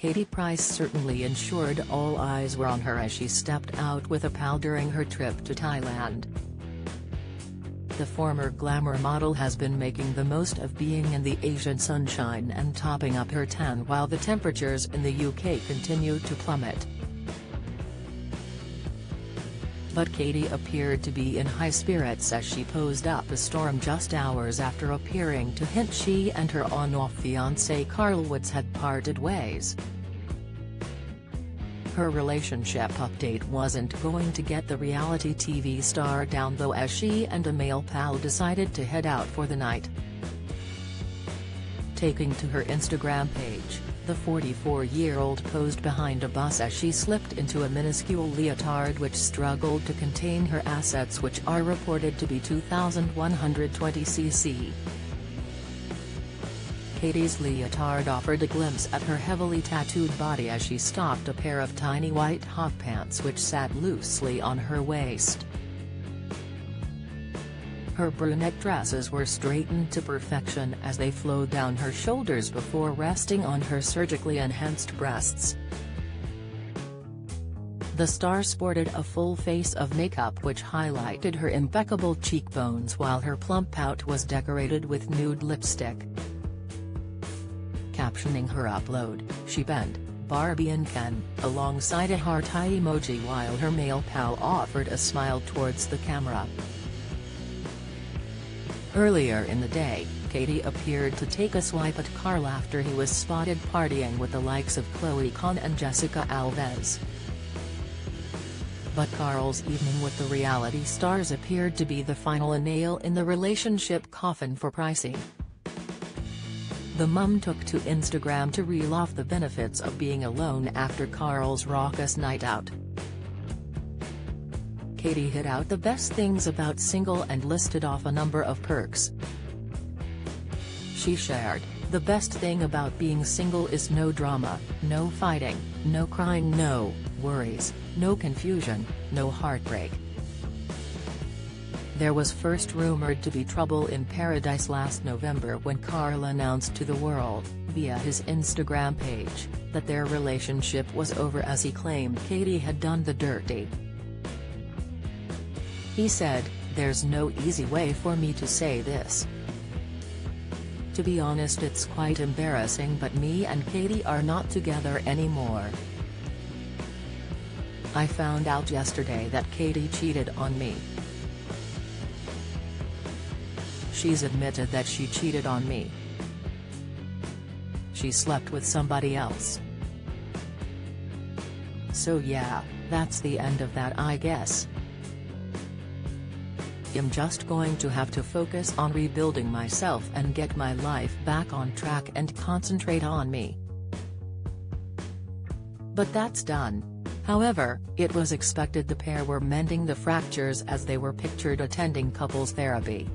Katie Price certainly ensured all eyes were on her as she stepped out with a pal during her trip to Thailand. The former glamour model has been making the most of being in the Asian sunshine and topping up her tan while the temperatures in the UK continue to plummet. But Katie appeared to be in high spirits as she posed up a storm just hours after appearing to hint she and her on-off fiancé Carl Woods had parted ways. Her relationship update wasn't going to get the reality TV star down though as she and a male pal decided to head out for the night. Taking to her Instagram page, the 44-year-old posed behind a bus as she slipped into a minuscule leotard which struggled to contain her assets which are reported to be 2,120 cc. Katie's leotard offered a glimpse at her heavily tattooed body as she stopped a pair of tiny white hot pants which sat loosely on her waist. Her brunette dresses were straightened to perfection as they flowed down her shoulders before resting on her surgically enhanced breasts. The star sported a full face of makeup which highlighted her impeccable cheekbones while her plump pout was decorated with nude lipstick captioning her upload, she bent, Barbie and Ken, alongside a heart eye emoji while her male pal offered a smile towards the camera. Earlier in the day, Katie appeared to take a swipe at Carl after he was spotted partying with the likes of Chloe Khan and Jessica Alves. But Carl's evening with the reality stars appeared to be the final nail in the relationship coffin for Pricey. The mum took to Instagram to reel off the benefits of being alone after Carl's raucous night out. Katie hit out the best things about single and listed off a number of perks. She shared, the best thing about being single is no drama, no fighting, no crying no worries, no confusion, no heartbreak, there was first rumored to be trouble in paradise last November when Carl announced to the world, via his Instagram page, that their relationship was over as he claimed Katie had done the dirty. He said, there's no easy way for me to say this. To be honest it's quite embarrassing but me and Katie are not together anymore. I found out yesterday that Katie cheated on me. She's admitted that she cheated on me. She slept with somebody else. So yeah, that's the end of that I guess. I'm just going to have to focus on rebuilding myself and get my life back on track and concentrate on me. But that's done. However, it was expected the pair were mending the fractures as they were pictured attending couples therapy.